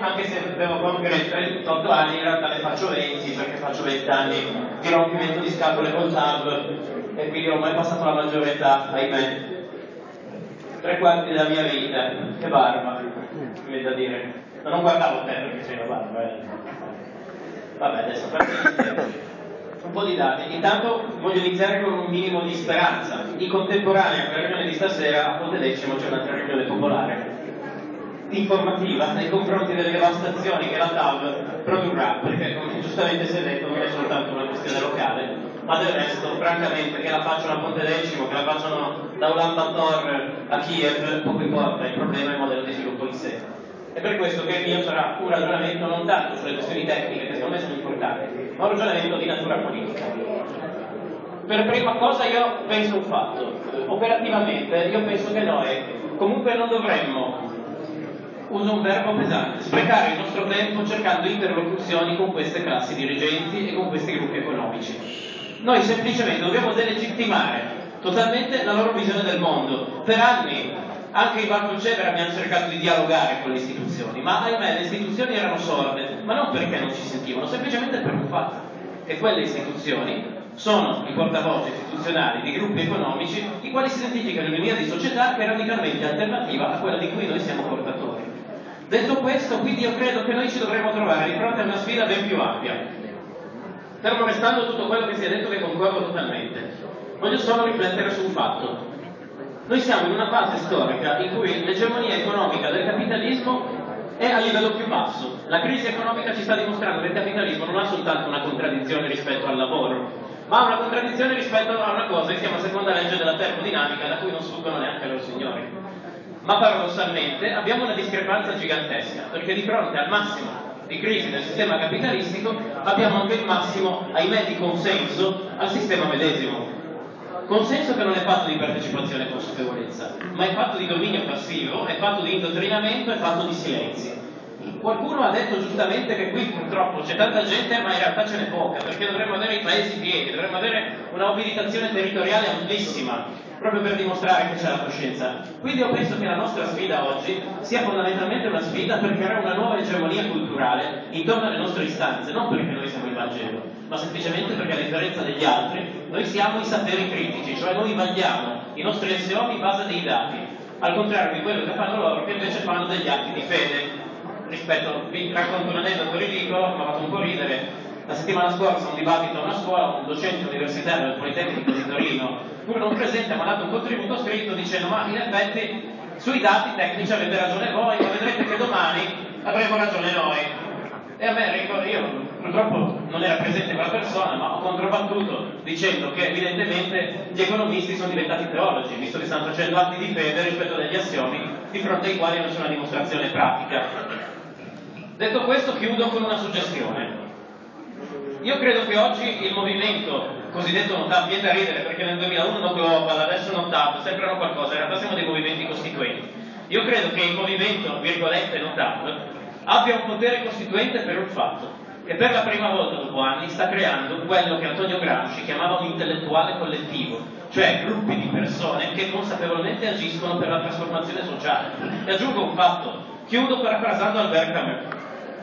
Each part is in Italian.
anche se devo compiere 38 anni, in realtà ne faccio 20 perché faccio 20 anni di rompimento di scatole col tab e quindi ormai passato la maggiore età, ahimè. Tre quarti della mia vita, che barba, mi viene da dire. Ma non guardavo te perché la barba, eh. Vabbè, adesso partiamo un po' di dati. Intanto voglio iniziare con un minimo di speranza. In contemporanea con la riunione di stasera a Ponte Decimo c'è un'altra riunione popolare informativa nei confronti delle devastazioni che la TAV produrrà, perché come giustamente si è detto non è soltanto una questione locale, ma del resto, francamente, che la facciano a Ponte Decimo, che la facciano da Ulan Bator a Kiev, poco importa, il problema è il modello di sviluppo in sé. È per questo che il mio sarà un ragionamento non tanto sulle questioni tecniche, che secondo me sono importanti, ma un ragionamento di natura politica. Per prima cosa io penso un fatto, operativamente io penso che noi comunque non dovremmo uso un verbo pesante, sprecare il nostro tempo cercando interlocuzioni con queste classi dirigenti e con questi gruppi economici. Noi semplicemente dobbiamo delegittimare totalmente la loro visione del mondo. Per anni anche i Bartolcevera abbiamo cercato di dialogare con le istituzioni, ma ahimè le istituzioni erano sorde, ma non perché non ci sentivano, semplicemente per un fatto, che quelle istituzioni sono i portavoce istituzionali di gruppi economici i quali si identificano in un'idea di società che è radicalmente alternativa a quella di cui noi siamo portatori. Questo, quindi io credo che noi ci dovremmo trovare di fronte a una sfida ben più ampia. Fermo restando tutto quello che si è detto che concordo totalmente, voglio solo riflettere su un fatto. Noi siamo in una fase storica in cui l'egemonia economica del capitalismo è a livello più basso. La crisi economica ci sta dimostrando che il capitalismo non ha soltanto una contraddizione rispetto al lavoro, ma ha una contraddizione rispetto a una cosa che si chiama seconda legge della termodinamica, da cui non sfuggono neanche loro signori ma paradossalmente abbiamo una discrepanza gigantesca, perché di fronte al massimo di crisi del sistema capitalistico abbiamo anche il massimo, ahimè, di consenso al sistema medesimo. Consenso che non è fatto di partecipazione e consapevolezza, ma è fatto di dominio passivo, è fatto di indottrinamento, è fatto di silenzi. Qualcuno ha detto giustamente che qui purtroppo c'è tanta gente, ma in realtà ce n'è poca, perché dovremmo avere i paesi pieni, dovremmo avere una mobilitazione territoriale amplissima, proprio per dimostrare che c'è la coscienza. Quindi io penso che la nostra sfida oggi sia fondamentalmente una sfida per creare una nuova egemonia culturale intorno alle nostre istanze, non perché noi siamo il Vangelo, ma semplicemente perché a differenza degli altri noi siamo i saperi critici, cioè noi vagliamo i nostri essiomi in base dei dati, al contrario di quello che fanno loro che invece fanno degli atti di fede. Rispetto, vi racconto un aneddoto ridicolo, mi ha fatto un po' ridere, la settimana scorsa un dibattito a una scuola, un docente universitario del Politecnico di Torino, pur non presente, mi ha dato un contributo scritto dicendo ma in effetti sui dati tecnici avete ragione voi, ma vedrete che domani avremo ragione noi. E a me, ricordo, io purtroppo non era presente quella persona, ma ho controbattuto dicendo che evidentemente gli economisti sono diventati teologi, visto che stanno facendo atti di fede rispetto agli assiomi di fronte ai quali non c'è una dimostrazione pratica. Detto questo, chiudo con una suggestione. Io credo che oggi il movimento cosiddetto NOTAP viene da ridere perché nel 2001 no Global, adesso NOTAP, sembrano qualcosa, in realtà siamo dei movimenti costituenti. Io credo che il movimento, virgolette, NOTAP, abbia un potere costituente per un fatto, che per la prima volta dopo anni sta creando quello che Antonio Gramsci chiamava un intellettuale collettivo, cioè gruppi di persone che consapevolmente agiscono per la trasformazione sociale. E aggiungo un fatto, chiudo parafrasando Albert Camus.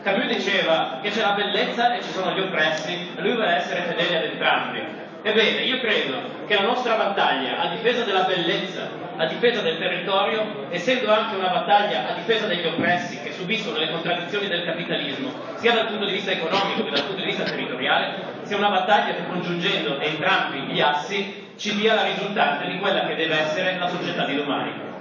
Camus diceva che c'è la bellezza e ci sono gli oppressi e lui vuole essere fedele ad entrambi. Ebbene, io credo che la nostra battaglia a difesa della bellezza, a difesa del territorio, essendo anche una battaglia a difesa degli oppressi che subiscono le contraddizioni del capitalismo, sia dal punto di vista economico che dal punto di vista territoriale, sia una battaglia che congiungendo entrambi gli assi ci dia la risultante di quella che deve essere la società di domani.